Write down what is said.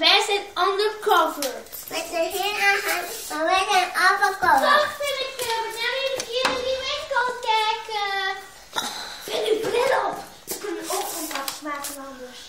wij zijn undercover. Wij zijn geen aangaan, maar wij zijn undercover. Wacht, Philip, eh, we zijn hier de keer die weg kan kijken. Vind Philip, bril op. Ze kunnen ook van maken anders.